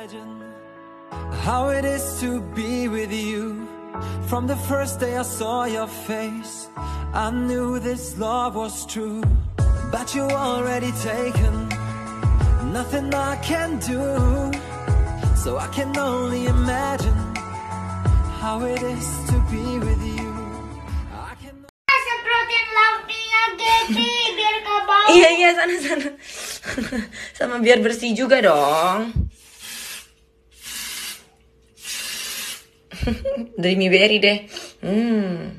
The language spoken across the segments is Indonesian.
imagine how it is to be with you. From the first day I saw your face, I knew this love was true. But you already taken, nothing I can do. So I can only imagine how it is to be with you. I can Semprotin biar gak bau. Iya iya sana sana. Sama biar bersih juga dong. Dreamy berry deh. Hmm.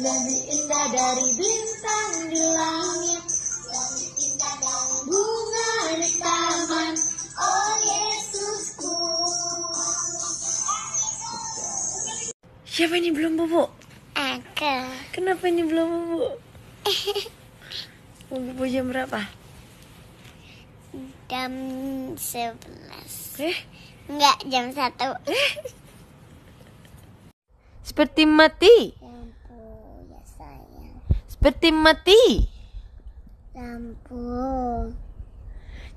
Lebih indah dari bintang di langit, Siapa ini belum bobo? Aku. Kenapa ini belum bobo? Mau bobo jam berapa? Jam 11 Eh, Enggak, jam 1 seperti mati. Lampu, ya sayang Seperti mati. Lampu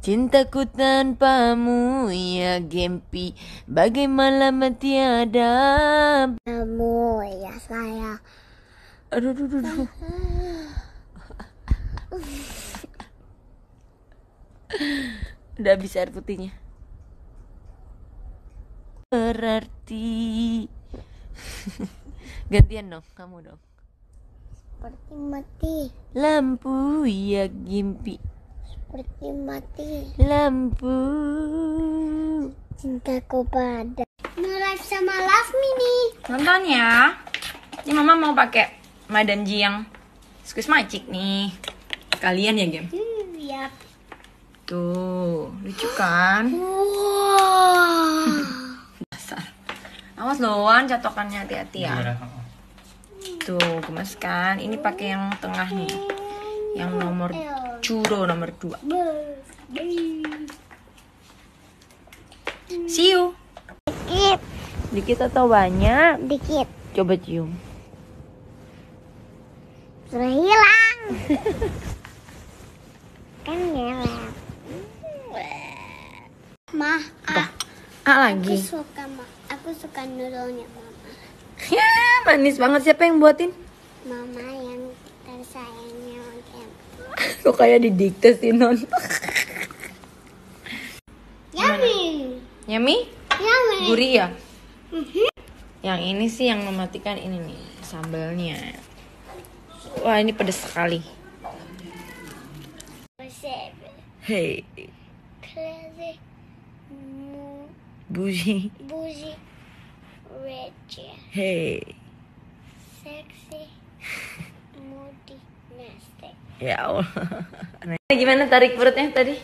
Cintaku tanpamu ya Gempi. Bagaimana mati ada? Kamu, ya sayang Aduh, aduh, aduh, aduh. Udah habis air putihnya. Berarti Gantian dong, kamu dong. Seperti mati. Lampu ya Gempi Seperti mati Lampu Cintaku pada Nge-live sama Love Mini Nonton ya. Ini mama mau pakai Madam Ji yang squeeze magic nih. Kalian ya, Gem? Hmm, ya Tuh, lucu kan? Wow Dasar. Awas loh, Wan, catokannya hati-hati ya. Tuh, gemes kan? Ini pakai yang tengah nih. Yang nomor churro nomor 2. See you. Dikit Dikit atau banyak? Dikit Coba cium. Sudah hilang Kan ngelap Ma, ah, Ah aku lagi. suka ma, aku suka noodle-nya mama. Ya, manis banget. Siapa yang buatin? Mama yang Kok kayak didikte sih, Non? Yummy, Yummy? yummy. Gurih ya? Yang ini sih yang mematikan ini nih, sambalnya. Wah, ini pedes sekali. Hey, crazy, buji. bougie, rich, Hey. sexy. Ya Allah. Gimana tarik perutnya tadi?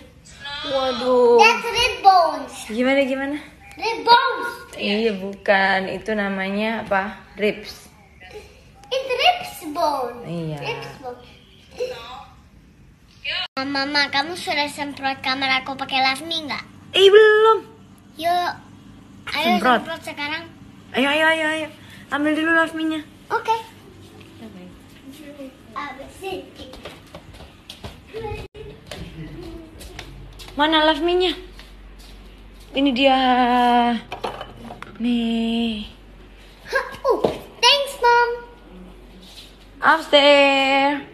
Waduh. That's red bones. Gimana gimana? Red bones. Iya, bukan. Itu namanya apa? Ribs. It's ribs bone. Iya. Ribs bone. Mama, Mama, kamu sudah semprot kamar aku pakai love me nggak? Eh, belum. Yuk, ayo Semprot. semprot sekarang. Ayo, ayo, ayo, ayo. Ambil dulu lasminya. Oke. Abis Mana lasminya? Ini dia. Nih. Uh, thanks mom. Upstairs.